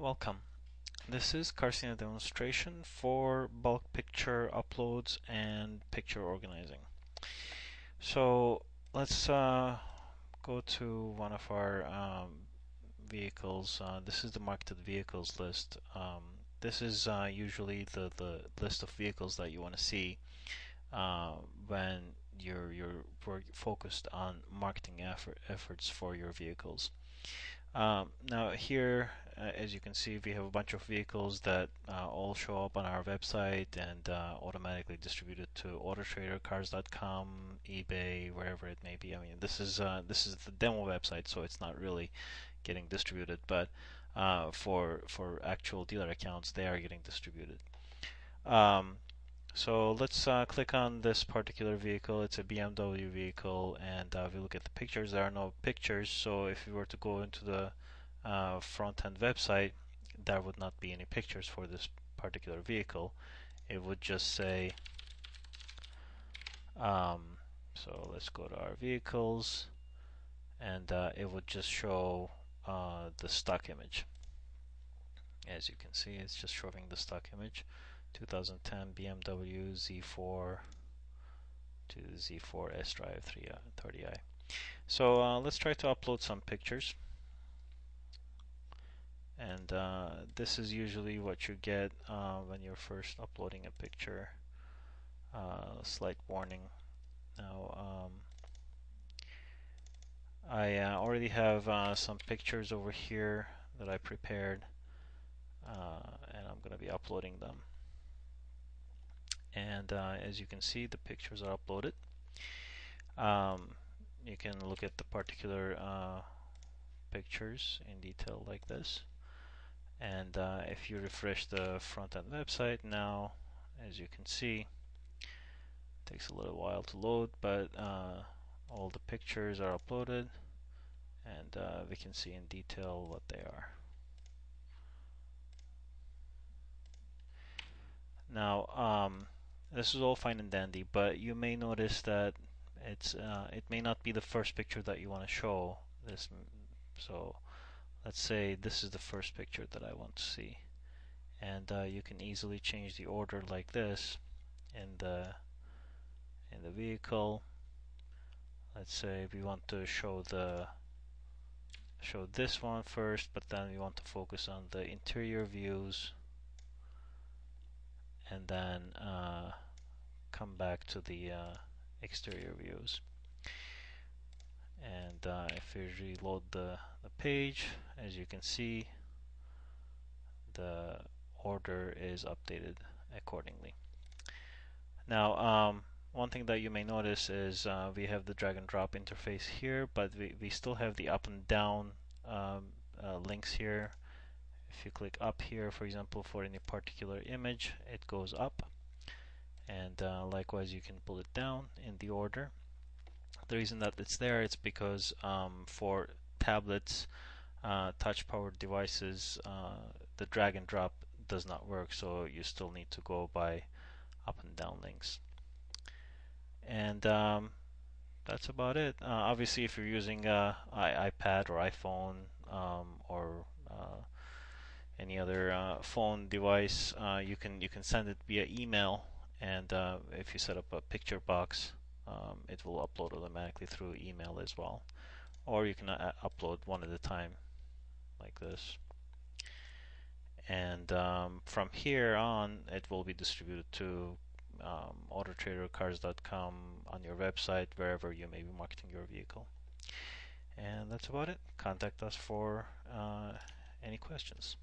Welcome. This is Carsinia demonstration for bulk picture uploads and picture organizing. So let's uh, go to one of our um, vehicles. Uh, this is the marketed vehicles list. Um, this is uh, usually the, the list of vehicles that you want to see uh, when you're you're focused on marketing effort, efforts for your vehicles. Um, now here, uh, as you can see, we have a bunch of vehicles that uh, all show up on our website and uh, automatically distributed to AutoTrader, Cars.com, eBay, wherever it may be. I mean, this is uh, this is the demo website, so it's not really getting distributed, but uh, for for actual dealer accounts, they are getting distributed. Um, so let's uh, click on this particular vehicle. It's a BMW vehicle, and uh, if you look at the pictures, there are no pictures. So if you were to go into the uh, front-end website, there would not be any pictures for this particular vehicle. It would just say, um, so let's go to our vehicles, and uh, it would just show uh, the stock image. As you can see, it's just showing the stock image. 2010 BMW Z4 to Z4 S-Drive 30i. So uh, let's try to upload some pictures. And uh, this is usually what you get uh, when you're first uploading a picture. Uh, slight warning. Now, um, I uh, already have uh, some pictures over here that I prepared, and I'm going to be uploading them and uh, as you can see the pictures are uploaded. Um, you can look at the particular uh, pictures in detail like this. And uh, if you refresh the front-end website now as you can see it takes a little while to load but uh, all the pictures are uploaded and uh, we can see in detail what they are. Now um, this is all fine and dandy, but you may notice that it's uh, it may not be the first picture that you want to show. This so let's say this is the first picture that I want to see, and uh, you can easily change the order like this in the in the vehicle. Let's say we want to show the show this one first, but then we want to focus on the interior views and then uh, come back to the uh, exterior views. And uh, if we reload the, the page as you can see the order is updated accordingly. Now um, one thing that you may notice is uh, we have the drag and drop interface here but we, we still have the up and down um, uh, links here if you click up here for example for any particular image it goes up. And uh, likewise you can pull it down in the order. The reason that it's there it's because um, for tablets uh, touch powered devices uh, the drag and drop does not work so you still need to go by up and down links. And um, that's about it. Uh, obviously if you're using a iPad or iPhone um, or uh, any other uh, phone device, uh, you can you can send it via email, and uh, if you set up a picture box, um, it will upload automatically through email as well, or you can uh, upload one at a time, like this. And um, from here on, it will be distributed to um, AutoTraderCars.com on your website, wherever you may be marketing your vehicle. And that's about it. Contact us for uh, any questions.